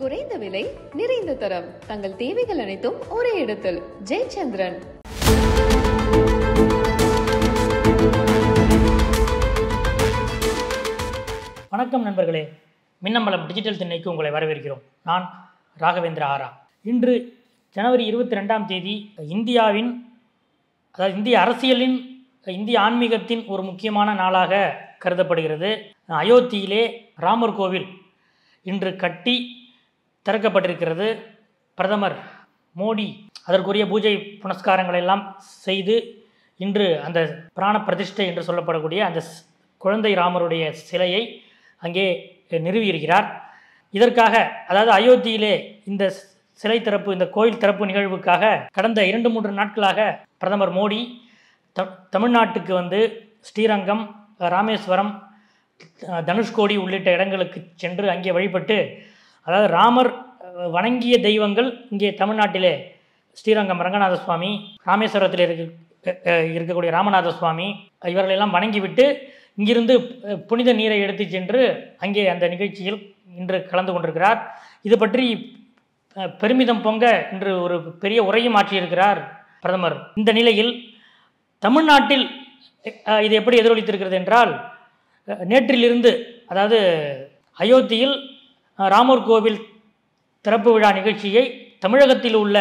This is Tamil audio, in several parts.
குறைந்த விலை நிறைந்த தரம். தங்கள் தேவைகள் அனைத்தும் ஒரே இடத்தில். ஜெயச்சந்திரன். வணக்கம் நண்பர்களே. மின்னம்பலம் டிஜிட்டல் திண்ணைக்கு உங்களை வரவேற்கிறோம். நான் ராகவேந்திர ஆரா. இன்று ஜனவரி இருபத்தி ரெண்டாம் தேதி இந்தியாவின் அதாவது இந்திய அரசியலின் இந்திய ஆன்மீகத்தின் ஒரு முக்கியமான நாளாக கருதப்படுகிறது. அயோத்தியிலே ராமர் கோவில் இன்று கட்டி திறக்கப்பட்டிருக்கிறது. பிரதமர் மோடி அதற்குரிய பூஜை புனஸ்காரங்களை எல்லாம் செய்து இன்று அந்த பிராண பிரதிஷ்டை என்று சொல்லப்படக்கூடிய அந்த ஸ்- குழந்தை ராமருடைய சிலையை அங்கே நிறுவியிருக்கிறார். இதற்காக அதாவது அயோத்தியிலே இந்த ஸ்- சிலை திறப்பு இந்த கோயில் திறப்பு நிகழ்வுக்காக கடந்த இரண்டு மூன்று நாட்களாக பிரதமர் மோடி த தமிழ்நாட்டுக்கு வந்து ஸ்ரீரங்கம் ராமேஸ்வரம் தனுஷ்கோடி உள்ளிட்ட இடங்களுக்கு சென்று அங்கே வழிபட்டு அதாவது ராமர் வணங்கிய தெய்வங்கள் இங்கே தமிழ்நாட்டிலே. ஸ்ரீரங்கம் ரங்கநாத சுவாமி ராமேஸ்வரத்தில் இருக்க இருக்கக்கூடிய ராமநாத சுவாமி இவர்களெல்லாம் வணங்கிவிட்டு இங்கிருந்து புனித நீரை எடுத்து சென்று அங்கே அந்த நிகழ்ச்சியில் இன்று கலந்து கொண்டிருக்கிறார். இது பற்றி பெருமிதம் பொங்க இன்று ஒரு பெரிய உரையும் ஆற்றியிருக்கிறார் பிரதமர். இந்த நிலையில் தமிழ்நாட்டில் இது எப்படி எதிரொலித்திருக்கிறது என்றால் நேற்றிலிருந்து அதாவது அயோத்தியில் ராமர் கோவில் திறப்பு விழா நிகழ்ச்சியை தமிழகத்தில் உள்ள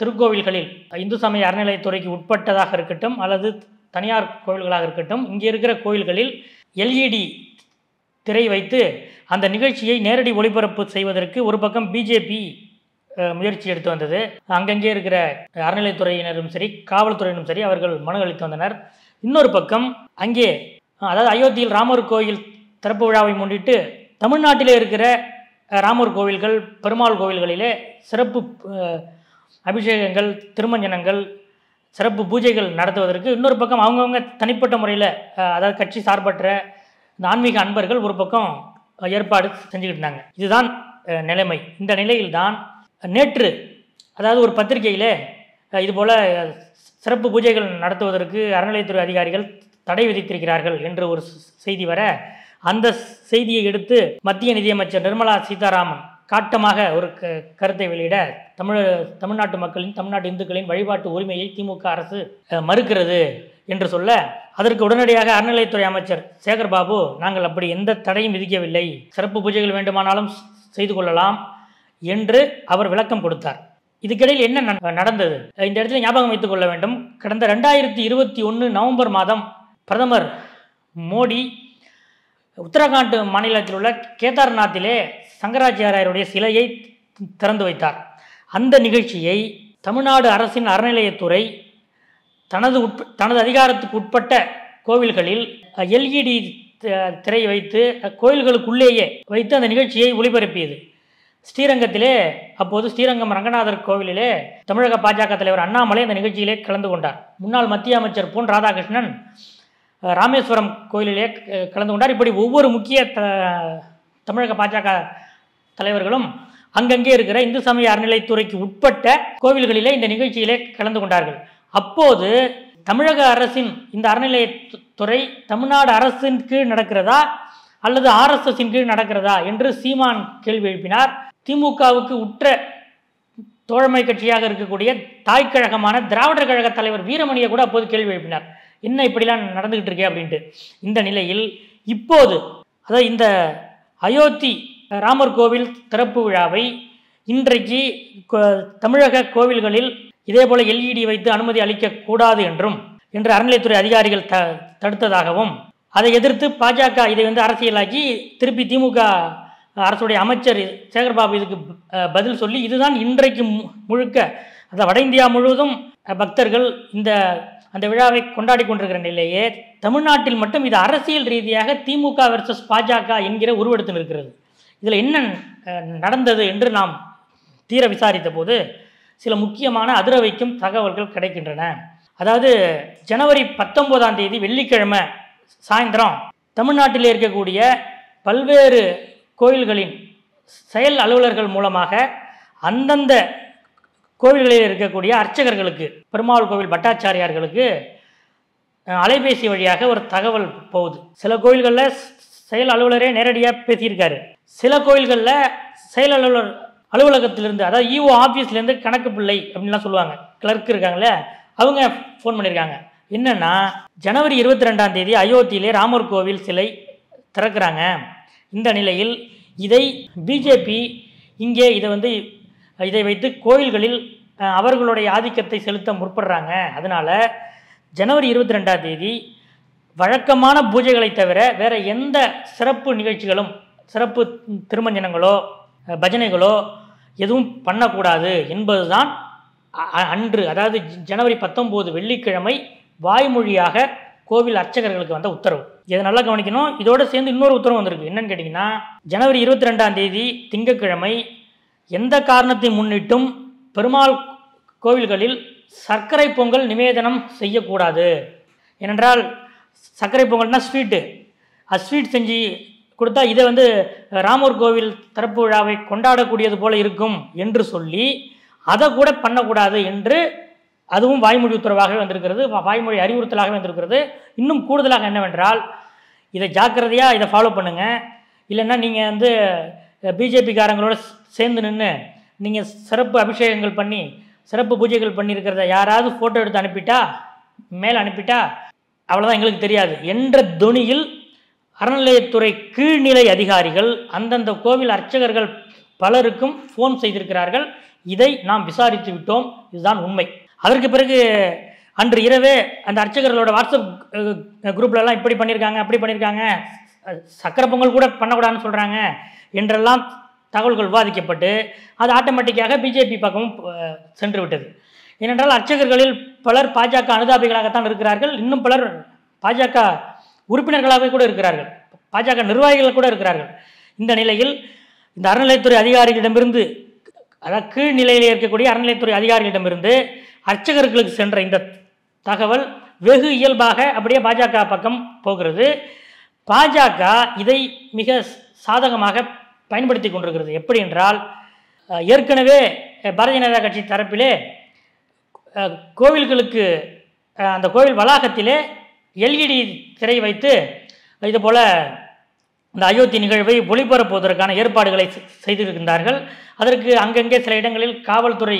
திருக்கோவில்களில் இந்து சமய அறநிலையத்துறைக்கு உட்பட்டதாக இருக்கட்டும் அல்லது தனியார் கோவில்களாக இருக்கட்டும் இங்கே இருக்கிற கோவில்களில் எல்இடி திரை வைத்து அந்த நிகழ்ச்சியை நேரடி ஒளிபரப்பு செய்வதற்கு ஒரு பக்கம் பிஜேபி முயற்சி எடுத்து வந்தது. அங்கங்கே இருக்கிற அறநிலைத்துறையினரும் சரி காவல்துறையினரும் சரி அவர்கள் மனு அளித்து வந்தனர். இன்னொரு பக்கம் அங்கே அதாவது அயோத்தியில் ராமர் கோயில் திறப்பு விழாவை முன்னிட்டு தமிழ்நாட்டிலே இருக்கிற ராமர் கோவில்கள் பெருமாள் கோவில்களிலே சிறப்பு அபிஷேகங்கள் திருமஞ்சனங்கள் சிறப்பு பூஜைகள் நடத்துவதற்கு இன்னொரு பக்கம் அவங்கவுங்க தனிப்பட்ட முறையில் அதாவது கட்சி சார்பற்ற இந்த ஆன்மீக அன்பர்கள் ஒரு பக்கம் ஏற்பாடு செஞ்சுக்கிட்டு இருந்தாங்க இதுதான் நிலைமை. இந்த நிலையில்தான் நேற்று அதாவது ஒரு பத்திரிகையில் இதுபோல் சிறப்பு பூஜைகள் நடத்துவதற்கு அறநிலையத்துறை அதிகாரிகள் தடை விதித்திருக்கிறார்கள் என்று ஒரு செய்தி வர அந்த செய்தியை எடுத்து மத்திய நிதியமைச்சர் நிர்மலா சீதாராமன் காட்டமாக ஒரு க கருத்தை வெளியிட தமிழ் தமிழ்நாட்டு மக்களின் தமிழ்நாட்டு இந்துக்களின் வழிபாட்டு உரிமையை திமுக அரசு மறுக்கிறது என்று சொல்ல அதற்கு உடனடியாக அறநிலையத்துறை அமைச்சர் சேகர் பாபு நாங்கள் அப்படி எந்த தடையும் விதிக்கவில்லை. சிறப்பு பூஜைகள் வேண்டுமானாலும் செய்து கொள்ளலாம் என்று அவர் விளக்கம் கொடுத்தார். இதுக்கிடையில் என்ன நடந்தது? இந்த இடத்துல ஞாபகம் வைத்துக் கொள்ள வேண்டும். கடந்த ரெண்டாயிரத்தி இருபத்தி ஒன்று நவம்பர் மாதம் பிரதமர் மோடி உத்தரகாண்ட் மாநிலத்தில் உள்ள கேதார்நாத்திலே சங்கராச்சாரியருடைய சிலையை திறந்து வைத்தார். அந்த நிகழ்ச்சியை தமிழ்நாடு அரசின் அறநிலையத்துறை தனது உட்ப தனது அதிகாரத்துக்கு உட்பட்ட கோவில்களில் எல்இடி திரை வைத்து கோயில்களுக்குள்ளேயே வைத்து அந்த நிகழ்ச்சியை ஒளிபரப்பியது. ஸ்ரீரங்கத்திலே அப்போது ஸ்ரீரங்கம் ரங்கநாதர் கோவிலிலே தமிழக பாஜக தலைவர் அண்ணாமலை அந்த நிகழ்ச்சியிலே கலந்து கொண்டார். முன்னாள் மத்திய அமைச்சர் பொன் ராதாகிருஷ்ணன் ராமேஸ்வரம் கோயிலிலே கலந்து கொண்டார். இப்படி ஒவ்வொரு முக்கிய த- தமிழக பாஜக தலைவர்களும் அங்கங்கே இருக்கிற இந்து சமய அறநிலைத்துறைக்கு உட்பட்ட கோவில்களிலே இந்த நிகழ்ச்சியிலே கலந்து கொண்டார்கள். அப்போது தமிழக அரசின் இந்த அறநிலையத்துறை தமிழ்நாடு அரசின் கீழ் நடக்கிறதா அல்லது ஆர்எஸ்எஸின் கீழ் நடக்கிறதா என்று சீமான் கேள்வி எழுப்பினார். திமுகவுக்கு உற்ற தோழமை கட்சியாக இருக்கக்கூடிய தாய் கழகமான திராவிடர் கழக தலைவர் வீரமணியை கூட அப்போது கேள்வி எழுப்பினார். என்ன இப்படிலாம் நடந்துக்கிட்டு இருக்கே அப்படின்ட்டு. இந்த நிலையில் இப்போது அதாவது இந்த அயோத்தி ராமர் கோவில் திறப்பு விழாவை இன்றைக்கு கோ- தமிழக கோவில்களில் இதே போல எல்இடி வைத்து அனுமதி அளிக்கக்கூடாது என்றும் என்று அறநிலைத்துறை அதிகாரிகள் த தடுத்ததாகவும் அதை எதிர்த்து பாஜக இதை வந்து அரசியலாக்கி திருப்பி திமுக அரசுடைய அமைச்சர் சேகர்பாபு இதுக்கு பதில் சொல்லி இதுதான் இன்றைக்கு மு- முழுக்க அந்த வட இந்தியா முழுவதும் பக்தர்கள் இந்த அந்த விழாவை கொண்டாடி கொண்டிருக்கிற நிலையே தமிழ்நாட்டில் மட்டும் இது அரசியல் ரீதியாக திமுக வெர்சஸ் பாஜக என்கிற உருவெடுத்து நிற்கிறது இதில் என்ன நடந்தது என்று நாம் தீர விசாரித்த போது சில முக்கியமான அதிர வைக்கும் தகவல்கள் கிடைக்கின்றன. அதாவது ஜனவரி பத்தொன்பதாம் தேதி வெள்ளிக்கிழமை சாயந்தரம் தமிழ்நாட்டில் இருக்கக்கூடிய பல்வேறு கோயில்களின் செயல் அலுவலர்கள் மூலமாக அந்தந்த கோவில்களில் இருக்கக்கூடிய அர்ச்சகர்களுக்கு பெருமாள் கோவில் பட்டாச்சாரியார்களுக்கு அலைபேசி வழியாக ஒரு தகவல் போகுது. சில கோயில்களில் செயல் அலுவலரே நேரடியாக பேசியிருக்காரு. சில கோயில்களில் செயல் அலுவலர் அலுவலகத்திலிருந்து அதாவது இஓ ஆஃபீஸ்லேருந்து கணக்கு பிள்ளை அப்படின்லாம் சொல்லுவாங்க. கிளர்க் இருக்காங்களே அவங்க ஃபோன் பண்ணியிருக்காங்க. என்னென்னா ஜனவரி இருபத்தி ரெண்டாம் தேதி அயோத்தியிலே ராமர் கோவில் சிலை திறக்கிறாங்க. இந்த நிலையில் இதை பிஜேபி இங்கே இதை வந்து இதை வைத்து கோயில்களில் அவர்களுடைய ஆதிக்கத்தை செலுத்த முற்படுறாங்க. அதனால் ஜனவரி இருபத்தி ரெண்டாம் தேதி வழக்கமான பூஜைகளை தவிர வேறு எந்த சிறப்பு நிகழ்ச்சிகளும் சிறப்பு திருமஞ்சனங்களோ பஜனைகளோ எதுவும் பண்ணக்கூடாது என்பதுதான் அன்று அதாவது ஜனவரி பத்தொம்போது வெள்ளிக்கிழமை வாய்மொழியாக கோவில் அர்ச்சகர்களுக்கு வந்த உத்தரவு. இதை நல்லா கவனிக்கணும். இதோடு சேர்ந்து இன்னொரு உத்தரவு வந்திருக்கு. என்னன்னு கேட்டிங்கன்னா ஜனவரி இருபத்தி ரெண்டாம் தேதி திங்கட்கிழமை எந்த காரணத்தை முன்னிட்டும் பெருமாள் கோவில்களில் சர்க்கரை பொங்கல் நிவேதனம் செய்யக்கூடாது. ஏனென்றால் சர்க்கரை பொங்கல்னால் ஸ்வீட்டு அது ஸ்வீட் செஞ்சு கொடுத்தா இதை வந்து ராமர் கோவில் திறப்பு விழாவை கொண்டாடக்கூடியது போல இருக்கும் என்று சொல்லி அதை கூட பண்ணக்கூடாது என்று அதுவும் வாய்மொழி உத்தரவாகவே வந்திருக்கிறது. வாய்மொழி அறிவுறுத்தலாக வந்திருக்கிறது. இன்னும் கூடுதலாக என்னவென்றால் இதை ஜாக்கிரதையாக இதை ஃபாலோ பண்ணுங்கள் இல்லைன்னா நீங்கள் வந்து பிஜேபிக்காரங்களோட சேர்ந்து நின்று நீங்கள் சிறப்பு அபிஷேகங்கள் பண்ணி சிறப்பு பூஜைகள் பண்ணியிருக்கிறத யாராவது ஃபோட்டோ எடுத்து அனுப்பிட்டா மேலே அனுப்பிட்டா அவ்வளோதான் எங்களுக்கு தெரியாது. என்ற தொனியில் அறநிலையத்துறை கீழ்நிலை அதிகாரிகள் அந்தந்த கோவில் அர்ச்சகர்கள் பலருக்கும் ஃபோன் செய்திருக்கிறார்கள். இதை நாம் விசாரித்து விட்டோம். இதுதான் உண்மை. அதற்கு பிறகு அன்று இரவே அந்த அர்ச்சகர்களோட வாட்ஸ்அப் குரூப்லலாம் இப்படி பண்ணியிருக்காங்க அப்படி பண்ணியிருக்காங்க சக்கரை பொங்கல் கூட பண்ணக்கூடாதுன்னு சொல்கிறாங்க என்றெல்லாம் தகவல்கள் விவாதிக்கப்பட்டு அது ஆட்டோமேட்டிக்காக பிஜேபி பக்கமும் சென்று விட்டது. ஏனென்றால் அர்ச்சகர்களில் பலர் பாஜக அனுதாபிகளாகத்தான் இருக்கிறார்கள். இன்னும் பலர் பாஜக உறுப்பினர்களாகவே கூட இருக்கிறார்கள். பாஜக நிர்வாகிகள் கூட இருக்கிறார்கள். இந்த நிலையில் இந்த அறநிலையத்துறை அதிகாரிகளிடமிருந்து அதாவது கீழ்நிலையில் இருக்கக்கூடிய அறநிலையத்துறை அதிகாரிகளிடமிருந்து அர்ச்சகர்களுக்கு சென்ற இந்த தகவல் வெகு இயல்பாக அப்படியே பாஜக பக்கம் போகிறது. பாஜக இதை மிக சாதகமாக பயன்படுத்தி கொண்டிருக்கிறது. எப்படி என்றால் ஏற்கனவே பாரதிய ஜனதா கட்சி தரப்பிலே கோவில்களுக்கு அந்த கோவில் வளாகத்திலே எல்இடி திரை வைத்து இது போல இந்த அயோத்தி நிகழ்வை ஒளிபரப்புவதற்கான ஏற்பாடுகளை செய்திருக்கின்றார்கள். அதற்கு அங்கங்கே சில இடங்களில் காவல்துறை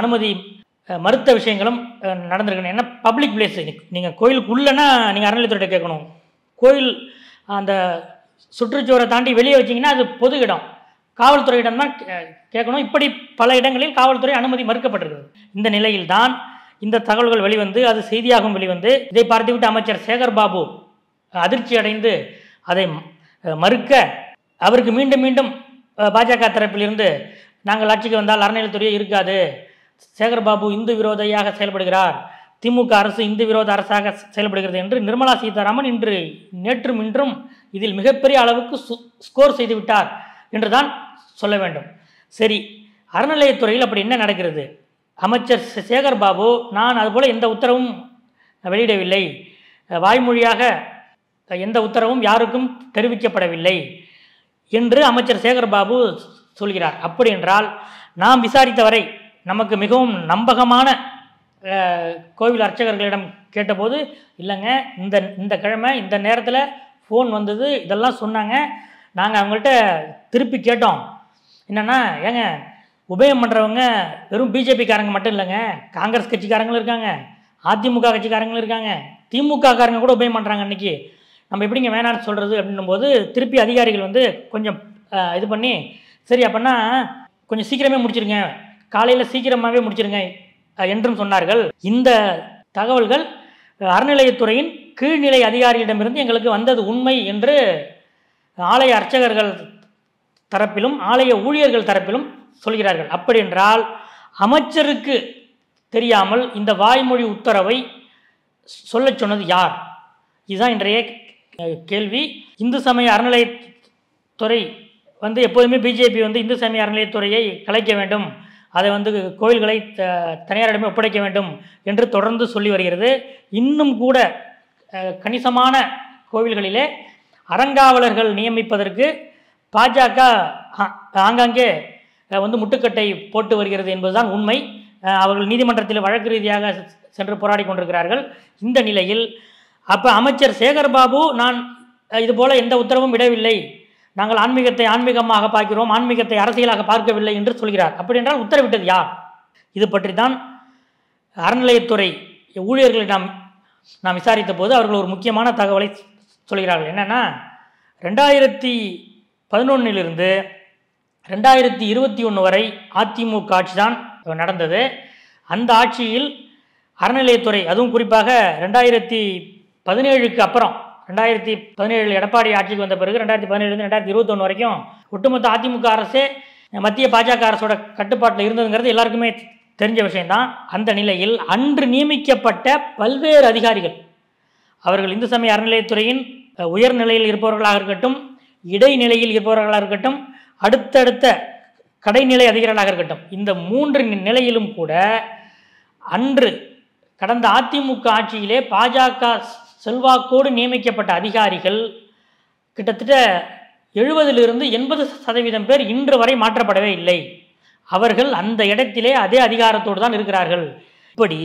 அனுமதி மறுத்த விஷயங்களும் நடந்திருக்கணும் ஏன்னா பப்ளிக் பிளேஸ் நீங்கள் கோயிலுக்கு உள்ளனா நீங்கள் அறநிலையத்துறையிட்ட கேட்கணும். கோயில் அந்த சுற்றுச்சுவரை தாண்டி வெளியே வச்சீங்கன்னா அது பொது இடம். காவல்துறையிடம் தான் கே- கேட்கணும். இப்படி பல இடங்களில் காவல்துறை அனுமதி மறுக்கப்பட்டிருக்கிறது. இந்த நிலையில்தான் இந்த தகவல்கள் வெளிவந்து அது செய்தியாகவும் வெளிவந்து இதை பார்த்துவிட்டு அமைச்சர் சேகர் பாபு அதிர்ச்சி அடைந்து அதை மறுக்க அவருக்கு மீண்டும் மீண்டும் பாஜக தரப்பிலிருந்து நாங்கள் ஆட்சிக்கு வந்தால் அறநிலைத்துறையே இருக்காது. சேகர்பாபு இந்து விரோதையாக செயல்படுகிறார். திமுக அரசு இந்து விரோத அரசாக செயல்படுகிறது என்று நிர்மலா சீதாராமன் இன்று நேற்றும் இன்றும் இதில் மிகப்பெரிய அளவுக்கு ஸ்கோர் செய்து விட்டார் என்றுதான் சொல்ல வேண்டும். சரி அறநிலையத்துறையில் அப்படி என்ன நடக்கிறது? அமைச்சர் சேகர் பாபு நான் அதுபோல் எந்த உத்தரவும் வெளியிடவில்லை. வாய்மொழியாக எந்த உத்தரவும் யாருக்கும் தெரிவிக்கப்படவில்லை என்று அமைச்சர் சேகர் பாபு சொல்கிறார். அப்படி என்றால் நாம் விசாரித்தவரை நமக்கு மிகவும் நம்பகமான கோவில் அர்ச்சகர்களிடம் கேட்டபோது இல்லைங்க இந்த இந்த கிழமை இந்த நேரத்தில் ஃபோன் வந்தது இதெல்லாம் சொன்னாங்க. நாங்கள் அவங்கள்ட்ட திருப்பி கேட்டோம். என்னென்னா ஏங்க உபயம் பண்ணுறவங்க வெறும் பிஜேபிக்காரங்க மட்டும் இல்லைங்க காங்கிரஸ் கட்சிக்காரங்களும் இருக்காங்க அதிமுக கட்சிக்காரங்களும் இருக்காங்க திமுக காரங்க கூட உபயம் பண்ணுறாங்க அன்றைக்கி நம்ம எப்படிங்க வேணான்னு சொல்கிறது அப்படின்னும் போது திருப்பி அதிகாரிகள் வந்து கொஞ்சம் இது பண்ணி சரி அப்படின்னா கொஞ்சம் சீக்கிரமே முடிச்சிருங்க காலையில் சீக்கிரமாகவே முடிச்சிருங்க என்றும் சொன்னார்கள். இந்த தகவல்கள் அறநிலையத்துறையின் கீழ்நிலை அதிகாரியிடமிருந்து எங்களுக்கு வந்தது உண்மை என்று ஆலய அர்ச்சகர்கள் தரப்பிலும் ஆலய ஊழியர்கள் தரப்பிலும் சொல்கிறார்கள். அப்படி என்றால் அமைச்சருக்கு தெரியாமல் இந்த வாய்மொழி உத்தரவை சொல்ல சொன்னது யார்? இதுதான் இன்றைய கேள்வி. இந்து சமய அறநிலையத்துறை வந்து எப்போதுமே பிஜேபி வந்து இந்து சமய அறநிலையத்துறையை கலைக்க வேண்டும். அதை வந்து கோயில்களை த- தனியாரிடமே ஒப்படைக்க வேண்டும் என்று தொடர்ந்து சொல்லி வருகிறது. இன்னும் கூட கணிசமான கோவில்களிலே அறங்காவலர்கள் நியமிப்பதற்கு பாஜக ஆ- ஆங்காங்கே வந்து முட்டுக்கட்டை போட்டு வருகிறது என்பதுதான் உண்மை. அவர்கள் நீதிமன்றத்தில் வழக்கு ரீதியாக செ- சென்று போராடி கொண்டிருக்கிறார்கள். இந்த நிலையில் அப்போ அமைச்சர் சேகர் பாபு நான் இதுபோல் எந்த உத்தரவும் விடவில்லை. நாங்கள் ஆன்மீகத்தை ஆன்மீகமாக பார்க்கிறோம் ஆன்மீகத்தை அரசியலாக பார்க்கவில்லை என்று சொல்கிறார். அப்படி என்றால் உத்தரவிட்டது யார்? இது பற்றி தான் அறநிலையத்துறை ஊழியர்களிடம் நாம் விசாரித்த போது அவர்கள் ஒரு முக்கியமான தகவலை சொல்கிறார்கள். என்னென்னா ரெண்டாயிரத்தி பதினொன்னிலிருந்து ரெண்டாயிரத்தி இருபத்தி ஒன்று வரை அதிமுக ஆட்சி தான் நடந்தது. அந்த ஆட்சியில் அறநிலையத்துறை அதுவும் குறிப்பாக ரெண்டாயிரத்தி பதினேழுக்கு அப்புறம் ரெண்டாயிரத்தி பதினேழு எடப்பாடி ஆட்சிக்கு வந்த பிறகு ரெண்டாயிரத்தி பதினேழுலேருந்து ரெண்டாயிரத்தி இருபத்தொன்று வரைக்கும் ஒட்டுமொத்த அதிமுக அரசே மத்திய பாஜக அரசோட கட்டுப்பாட்டில் இருந்ததுங்கிறது எல்லாருக்குமே தெரிஞ்ச விஷயம்தான் அந்த நிலையில் அன்று நியமிக்கப்பட்ட பல்வேறு அதிகாரிகள். அவர்கள் இந்து சமய அறநிலையத்துறையின் உயர்நிலையில் இருப்பவர்களாக இருக்கட்டும் இடைநிலையில் இருப்பவர்களாக இருக்கட்டும் அடுத்தடுத்த கடைநிலை அதிகாரிகளாக இருக்கட்டும் இந்த மூன்று நிலையிலும் கூட அன்று கடந்த அதிமுக ஆட்சியிலே பாஜக செல்வாக்கோடு நியமிக்கப்பட்ட அதிகாரிகள் கிட்டத்தட்ட எழுபதிலிருந்து எண்பது சதவீதம் பேர் இன்று வரை மாற்றப்படவே இல்லை. அவர்கள் அந்த இடத்திலே அதே அதிகாரத்தோடு தான் இருக்கிறார்கள். இப்படி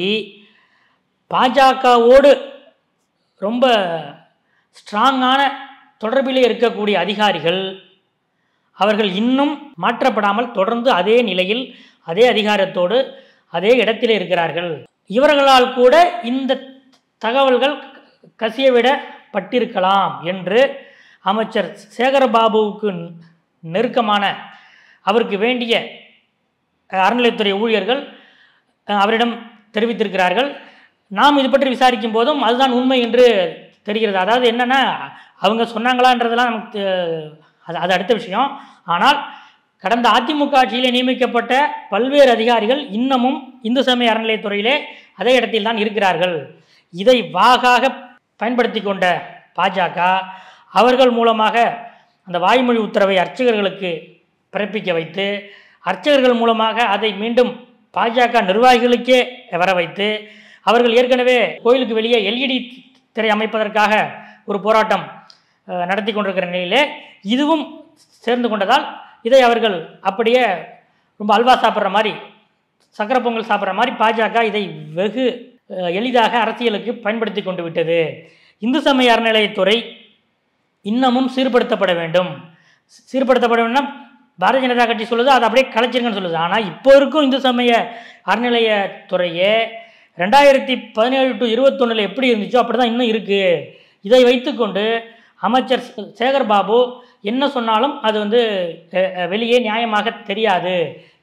பாஜகவோடு ரொம்ப ஸ்ட்ராங்கான தொடர்பிலே இருக்கக்கூடிய அதிகாரிகள் அவர்கள் இன்னும் மாற்றப்படாமல் தொடர்ந்து அதே நிலையில் அதே அதிகாரத்தோடு அதே இடத்திலே இருக்கிறார்கள். இவர்களால் கூட இந்த தகவல்கள் கசியவிடப்பட்டிருக்கலாம் என்று அமைச்சர் சேகரபாபுவுக்கு நெருக்கமான அவருக்கு வேண்டிய அறநிலையத்துறை ஊழியர்கள் அவரிடம் தெரிவித்திருக்கிறார்கள். நாம் இது பற்றி விசாரிக்கும் போதும் அதுதான் உண்மை என்று தெரிகிறது. அதாவது என்னென்னா அவங்க சொன்னாங்களான்றதெல்லாம் நமக்கு அது அது அடுத்த விஷயம். ஆனால் கடந்த அதிமுக ஆட்சியிலே நியமிக்கப்பட்ட பல்வேறு அதிகாரிகள் இன்னமும் இந்து சமய அறநிலையத்துறையிலே அதே இடத்தில் தான் இருக்கிறார்கள். இதை வாகாக பயன்படுத்தி கொண்ட பாஜக அவர்கள் மூலமாக அந்த வாய்மொழி உத்தரவை அர்ச்சகர்களுக்கு பிறப்பிக்க வைத்து அர்ச்சகர்கள் மூலமாக அதை மீண்டும் பாஜக நிர்வாகிகளுக்கே வர வைத்து அவர்கள் ஏற்கனவே கோயிலுக்கு வெளியே எல்இடி திரை அமைப்பதற்காக ஒரு போராட்டம் நடத்தி கொண்டிருக்கிற நிலையிலே இதுவும் சேர்ந்து கொண்டதால் இதை அவர்கள் அப்படியே ரொம்ப அல்வா சாப்பிட்ற மாதிரி சக்கரை பொங்கல் சாப்பிட்ற மாதிரி பாஜக இதை வெகு எளிதாக அரசியலுக்கு பயன்படுத்தி கொண்டு விட்டது. இந்து சமய அறநிலையத்துறை இன்னமும் சீர்படுத்தப்பட வேண்டும். சீர்படுத்தப்பட வேண்டும் பாரதிய ஜனதா கட்சி சொல்லுது அதை அப்படியே கலைச்சிருங்கன்னு சொல்லுது. ஆனால் இப்போ இருக்கும் இந்து சமய அறநிலையத்துறையே ரெண்டாயிரத்தி பதினேழு டு இருபத்தொன்னில் எப்படி இருந்துச்சோ அப்படி தான் இன்னும் இருக்குது இதை வைத்துக்கொண்டு அமைச்சர் சேகர் பாபு என்ன சொன்னாலும் அது வந்து வெளியே நியாயமாக தெரியாது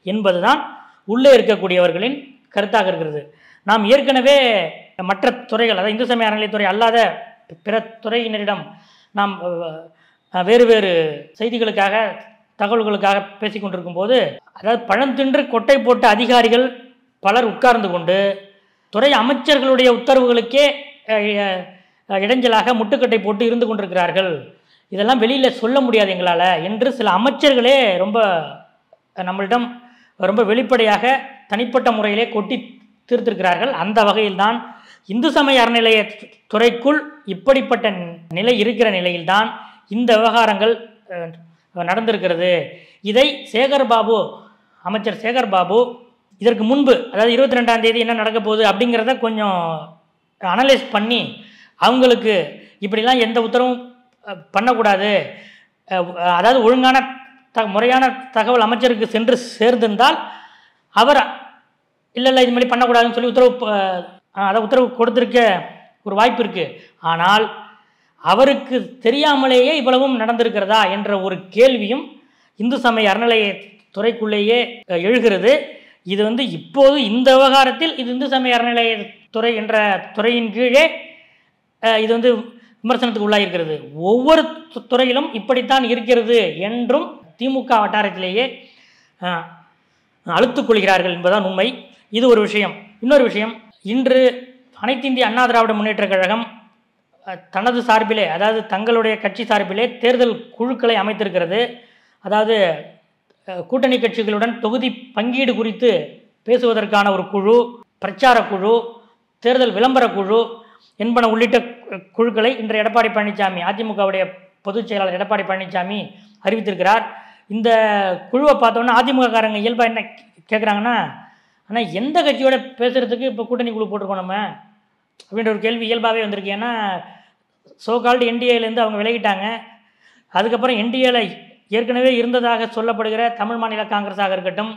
என்பது தான் உள்ளே இருக்கக்கூடியவர்களின் கருத்தாக இருக்கிறது. நாம் ஏற்கனவே மற்ற துறைகள் அதாவது இந்து சமய அறநிலையத்துறை அல்லாத பிற துறையினரிடம் நாம் வேறு வேறு செய்திகளுக்காக தகவல்களுக்காக பேசி கொண்டிருக்கும் போது அதாவது பழந்தின்று கொட்டை போட்ட அதிகாரிகள் பலர் உட்கார்ந்து கொண்டு துறை அமைச்சர்களுடைய உத்தரவுகளுக்கே இடைஞ்சலாக முட்டுக்கட்டை போட்டு இருந்து கொண்டிருக்கிறார்கள். இதெல்லாம் வெளியில் சொல்ல முடியாது எங்களால் என்று சில அமைச்சர்களே ரொம்ப நம்மளிடம் ரொம்ப வெளிப்படையாக தனிப்பட்ட முறையிலே கொட்டி தீர்த்திருக்கிறார்கள். அந்த வகையில்தான் இந்து சமய அறநிலைய துறைக்குள் இப்படிப்பட்ட நிலை இருக்கிற நிலையில்தான் இந்த விவகாரங்கள் நடந்திருக்கிறது. இதை சேகர் பாபு அமைச்சர் சேகர் பாபு இதற்கு முன்பு அதாவது இருபத்தி ரெண்டாம் தேதி என்ன நடக்க போகுது அப்படிங்கிறத கொஞ்சம் அனலைஸ் பண்ணி அவங்களுக்கு இப்படிலாம் எந்த உத்தரவும் பண்ணக்கூடாது. அதாவது ஒழுங்கான த முறையான தகவல் அமைச்சருக்கு சென்று சேர்ந்திருந்தால் அவர் இல்லை இல்லை இது மாதிரி பண்ணக்கூடாதுன்னு சொல்லி உத்தரவு அதை உத்தரவு கொடுத்துருக்க ஒரு வாய்ப்பு இருக்குது ஆனால் அவருக்கு தெரியாமலேயே இவ்வளவும் நடந்திருக்கிறதா என்ற ஒரு கேள்வியும் இந்து சமய அறநிலைய துறைக்குள்ளேயே எழுகிறது. இது வந்து இப்போது இந்த விவகாரத்தில் இது இந்து சமய அறநிலைய துறை என்ற துறையின் கீழே இது வந்து விமர்சனத்துக்கு உள்ளாயிருக்கிறது. ஒவ்வொரு து- துறையிலும் இப்படித்தான் இருக்கிறது என்றும் திமுக வட்டாரத்திலேயே அழுத்துக் கொள்கிறார்கள் என்பதுதான் உண்மை. இது ஒரு விஷயம். இன்னொரு விஷயம் இன்று அனைத்து இந்திய அண்ணா திராவிட முன்னேற்றக் கழகம் தனது சார்பிலே அதாவது தங்களுடைய கட்சி சார்பிலே தேர்தல் குழுக்களை அமைத்திருக்கிறது. அதாவது கூட்டணி கட்சிகளுடன் தொகுதி பங்கீடு குறித்து பேசுவதற்கான ஒரு குழு பிரச்சார குழு தேர்தல் விளம்பர குழு என்பன உள்ளிட்ட குழுக்களை இன்று எடப்பாடி பழனிசாமி அதிமுகவுடைய பொதுச் செயலாளர் எடப்பாடி பழனிசாமி அறிவித்திருக்கிறார். இந்த குழுவை பார்த்தோன்னா அதிமுககாரங்க இயல்பாக என்ன கேட்குறாங்கன்னா ஆனால் எந்த கட்சியோட பேசுகிறதுக்கு இப்போ கூட்டணி குழு போட்டிருக்கோம் நம்ம? அப்படின்ற ஒரு கேள்வி இயல்பாகவே வந்திருக்கு. ஏன்னா சோ கால்டு என்டிஏலேருந்து அவங்க விலகிட்டாங்க. அதுக்கப்புறம் என்டிஏல ஏற்கனவே இருந்ததாக சொல்லப்படுகிற தமிழ் மாநில காங்கிரஸாக இருக்கட்டும்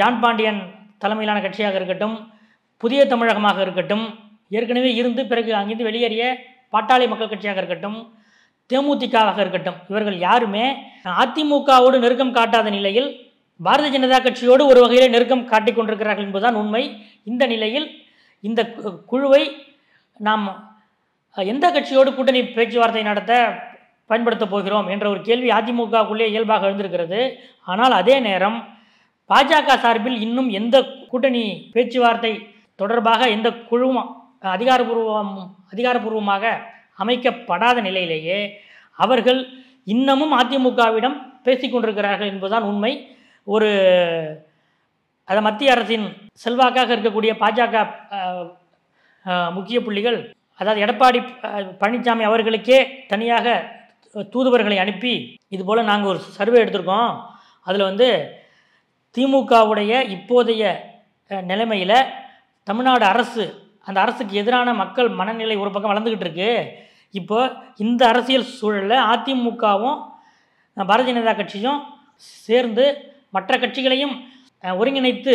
ஜான் பாண்டியன் தலைமையிலான கட்சியாக இருக்கட்டும் புதிய தமிழகமாக இருக்கட்டும் ஏற்கனவே இருந்து பிறகு அங்கிருந்து வெளியேறிய பாட்டாளி மக்கள் கட்சியாக இருக்கட்டும் தேமுதிகவாக இருக்கட்டும் இவர்கள் யாருமே அதிமுகவோடு நெருக்கம் காட்டாத நிலையில் பாரதிய ஜனதா கட்சியோடு ஒரு வகையில் நெருக்கம் காட்டிக் கொண்டிருக்கிறார்கள் என்பதுதான் உண்மை. இந்த நிலையில் இந்த குழுவை நாம் எந்த கட்சியோடு கூட்டணி பேச்சுவார்த்தை நடத்த பயன்படுத்தப் போகிறோம் என்ற ஒரு கேள்வி அதிமுகவுக்குள்ளே இயல்பாக எழுந்திருக்கிறது. ஆனால் அதே நேரம் பாஜக சார்பில் இன்னும் எந்த கூட்டணி பேச்சுவார்த்தை தொடர்பாக எந்த குழுவும் அதிகாரபூர்வம் அதிகாரப்பூர்வமாக அமைக்கப்படாத நிலையிலேயே அவர்கள் இன்னமும் அதிமுகவிடம் பேசிக்கொண்டிருக்கிறார்கள் என்பதுதான் உண்மை. ஒரு அதை மத்திய அரசின் செல்வாக்காக இருக்கக்கூடிய பாஜக முக்கிய புள்ளிகள் அதாவது எடப்பாடி பழனிசாமி அவர்களுக்கே தனியாக தூதுவர்களை அனுப்பி இதுபோல் நாங்கள் ஒரு சர்வே எடுத்திருக்கோம். அதில் வந்து திமுகவுடைய இப்போதைய நிலைமையில் தமிழ்நாடு அரசு அந்த அரசுக்கு எதிரான மக்கள் மனநிலை ஒரு பக்கம் வளர்ந்துக்கிட்டு இருக்கு. இப்போ இந்த அரசியல் சூழலில் அதிமுகவும் பாரதிய ஜனதா கட்சியும் சேர்ந்து மற்ற கட்சிகளையும் ஒருங்கிணைத்து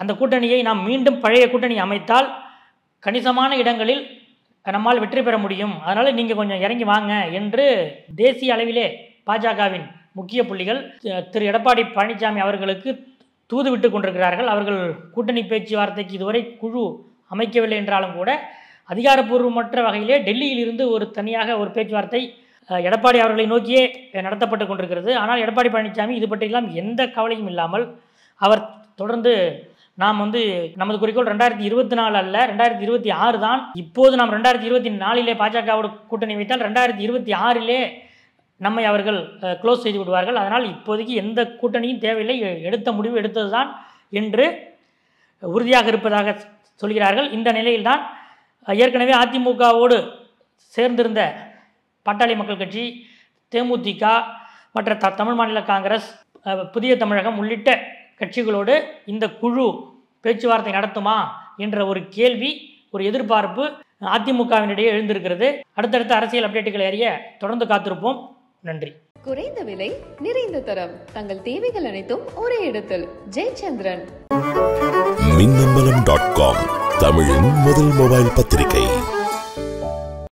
அந்த கூட்டணியை நாம் மீண்டும் பழைய கூட்டணி அமைத்தால் கணிசமான இடங்களில் நம்மால் வெற்றி பெற முடியும். அதனால் நீங்கள் கொஞ்சம் இறங்கி வாங்க என்று தேசிய அளவிலே பாஜகவின் முக்கிய புள்ளிகள் திரு எடப்பாடி பழனிசாமி அவர்களுக்கு தூது விட்டு கொண்டிருக்கிறார்கள். அவர்கள் கூட்டணி பேச்சுவார்த்தைக்கு இதுவரை குழு அமைக்கவில்லை என்றாலும் கூட அதிகாரப்பூர்வமற்ற வகையிலே டெல்லியில் இருந்து ஒரு தனியாக ஒரு பேச்சுவார்த்தை எடப்பாடி அவர்களை நோக்கியே நடத்தப்பட்டு கொண்டிருக்கிறது. ஆனால் எடப்பாடி பழனிசாமி இது பற்றியெல்லாம் எந்த கவலையும் இல்லாமல் அவர் தொடர்ந்து நாம் வந்து நமது குறிக்கோள் ரெண்டாயிரத்தி இருபத்தி நாலு அல்ல ரெண்டாயிரத்தி இருபத்தி ஆறு தான். இப்போது நாம் ரெண்டாயிரத்தி இருபத்தி நாலிலே பாஜகவோட கூட்டணி வைத்தால் ரெண்டாயிரத்தி இருபத்தி ஆறிலே நம்மை அவர்கள் க்ளோஸ் செய்து விடுவார்கள். அதனால் இப்போதைக்கு எந்த கூட்டணியும் தேவையில்லை. எ- எடுத்த முடிவு எடுத்ததுதான் என்று உறுதியாக இருப்பதாக சொல்கிறார்கள். இந்த நிலையில்தான் ஏற்கனவே அதிமுகவோடு சேர்ந்திருந்த பாட்டாளி மக்கள் கட்சி தேமுதிக மற்ற த தமிழ் மாநில காங்கிரஸ் புதிய தமிழகம் உள்ளிட்ட கட்சிகளோடு இந்த குழு பேச்சுவார்த்தை நடத்துமா என்ற ஒரு கேள்வி ஒரு எதிர்பார்ப்பு அதிமுகவினிடையே எழுந்திருக்கிறது. அடுத்தடுத்த அரசியல் அப்டேட்டுகளை அறிய தொடர்ந்து காத்திருப்போம். நன்றி. குறைந்த விலை நிறைந்த தரம். தங்கள் தேவைகள் அனைத்தும் ஒரே இடத்தில். ஜெயச்சந்திரன். மின்னம்பலம் டாட் காம் தமிழின் முதல் மொபைல் பத்திரிகை.